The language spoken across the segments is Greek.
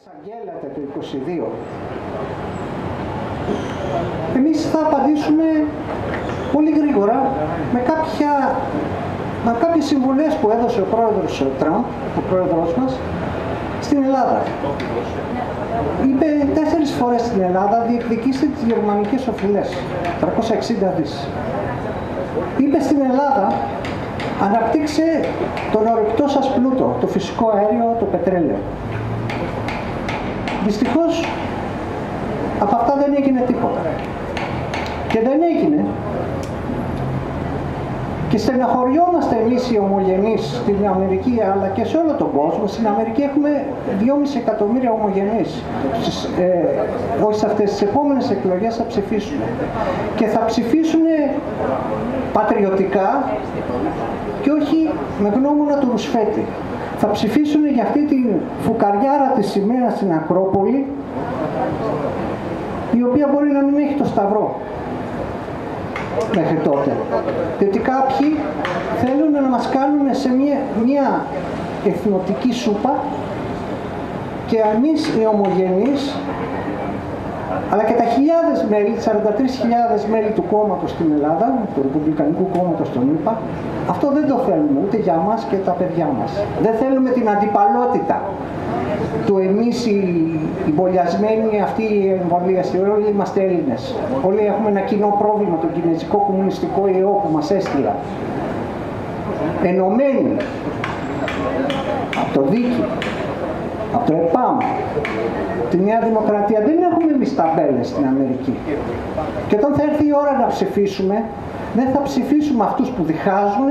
Εξαγγέλλεται το 22. Εμείς θα απαντήσουμε πολύ γρήγορα με, κάποια, με κάποιες συμβουλές που έδωσε ο πρόεδρος Τραμπ, ο πρόεδρος μας, στην Ελλάδα. Είπε τέσσερις φορές στην Ελλάδα διεκδικήστε τις γερμανικές οφειλές, 360 δις. Είπε στην Ελλάδα αναπτύξε τον ορεικτό σας πλούτο, το φυσικό αέριο, το πετρέλαιο. Δυστυχώς από αυτά δεν έγινε τίποτα. Και δεν έγινε. Και στεναχωριόμαστε εμείς οι ομογενείς στην Αμερική αλλά και σε όλο τον κόσμο. Στην Αμερική έχουμε 2,5 εκατομμύρια ομογενείς. Ε, όχι σε αυτές τις επόμενες εκλογές θα ψηφίσουν. Και θα ψηφίσουν πατριωτικά και όχι με γνώμονα του Ρουσφέτη. Θα ψηφίσουν για αυτή τη φουκαριάρα της σημαίας στην Ακρόπολη η οποία μπορεί να μην έχει το σταυρό μέχρι τότε. Διότι κάποιοι θέλουν να μας κάνουν σε μια, μια εθνοτική σούπα και εμείς οι ομογενείς αλλά και τα χιλιάδες μέλη, 43.000 μέλη του κόμματος στην Ελλάδα, του Ρεπουμπλικανικού κόμματος τον ΗΠΑ, αυτό δεν το θέλουμε ούτε για μας και τα παιδιά μας. Δεν θέλουμε την αντιπαλότητα του εμείς οι, οι μπολιασμένοι αυτοί οι εμβολίαστοι, όλοι είμαστε Έλληνες. Όλοι έχουμε ένα κοινό πρόβλημα, το κινέζικο κομμουνιστικό ιό που μας έστειλα. Ενωμένοι από το δίκη, από το ΕΠΑΜ, τη Νέα Δημοκρατία. Δεν έχουμε εμείς ταμπέλες στην Αμερική. Και όταν θα έρθει η ώρα να ψηφίσουμε, δεν θα ψηφίσουμε αυτούς που διχάζουν,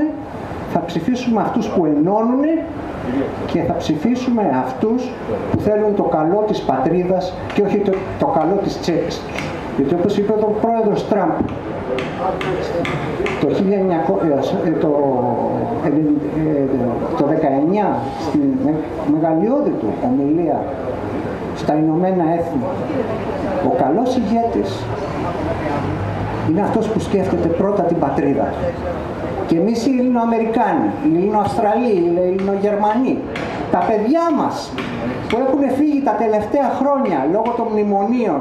θα ψηφίσουμε αυτούς που ενώνουν και θα ψηφίσουμε αυτούς που θέλουν το καλό της πατρίδας και όχι το, το καλό της τσέπης Γιατί όπως είπε ο πρόεδρος Τραμπ, το, 1900, ε, το, ε, το 19 στην μεγαλειώδη του ομιλία στα Ηνωμένα Έθνη, ο καλός ηγέτης είναι αυτός που σκέφτεται πρώτα την πατρίδα του. Και εμείς οι Ελληνοαμερικάνοι, οι Ελληνοαυστραλοί, οι Ελληνογερμανοί, τα παιδιά μας που έχουν φύγει τα τελευταία χρόνια λόγω των μνημονίων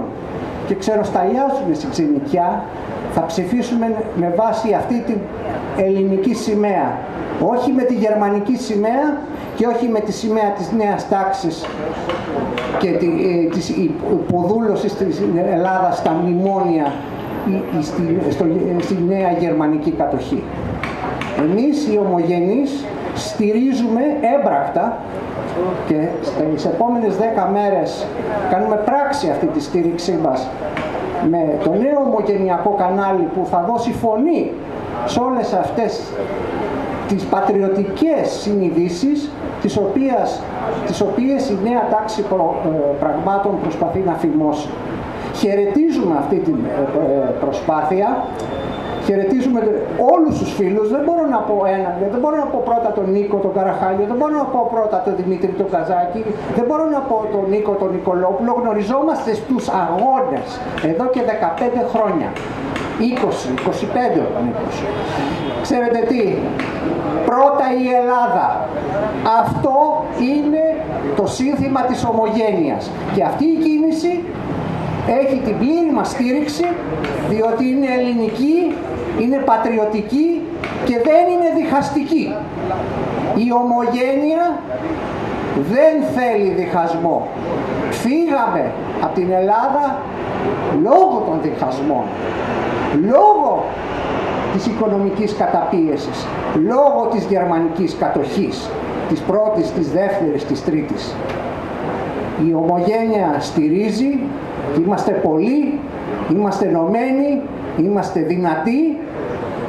και ξεροσταλιάζουν στην ξενικιά, θα ψηφίσουμε με βάση αυτή την ελληνική σημαία. Όχι με τη γερμανική σημαία και όχι με τη σημαία της νέας τάξης και τη, ε, της υποδούλωσης της Ελλάδας στα μνημόνια ή, στη, στο, στη νέα γερμανική κατοχή. Εμείς οι ομογενείς στηρίζουμε έμπρακτα και στις επόμενες δέκα μέρες κάνουμε πράξη αυτή τη στήριξή μας με το νέο ομογενειακό κανάλι που θα δώσει φωνή σε όλες αυτές τις πατριωτικές συνειδήσεις τις οποίες, τις οποίες η νέα τάξη ε, πραγμάτων προσπαθεί να φημώσει. Χαιρετίζουμε αυτή την ε, ε, προσπάθεια χαιρετίζουμε όλους τους φίλους, δεν μπορώ να πω έναν, δεν μπορώ να πω πρώτα τον Νίκο τον Καραχάλιο, δεν μπορώ να πω πρώτα τον Δημήτρη τον Καζάκη, δεν μπορώ να πω τον Νίκο τον Νικολόπουλο, γνωριζόμαστε στους αγώνες εδώ και 15 χρόνια. 20, 25 ο Νίκος. Ξέρετε τι, πρώτα η Ελλάδα. Αυτό είναι το σύνθημα της ομογένειας. Και αυτή η κίνηση έχει την πλήρη μας στήριξη διότι είναι ελληνική είναι πατριωτική και δεν είναι διχαστική. Η ομογένεια δεν θέλει διχασμό. Φύγαμε από την Ελλάδα λόγω των διχασμών, λόγω της οικονομικής καταπίεσης, λόγω της γερμανικής κατοχής, της πρώτης, της δεύτερης, της τρίτης. Η ομογένεια στηρίζει, είμαστε πολλοί, είμαστε ενωμένοι, είμαστε δυνατοί.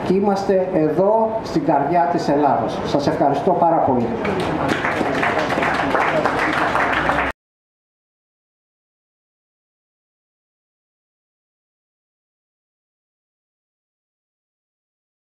Και είμαστε εδώ στην καρδιά της Ελλάδος. Σας ευχαριστώ πάρα πολύ.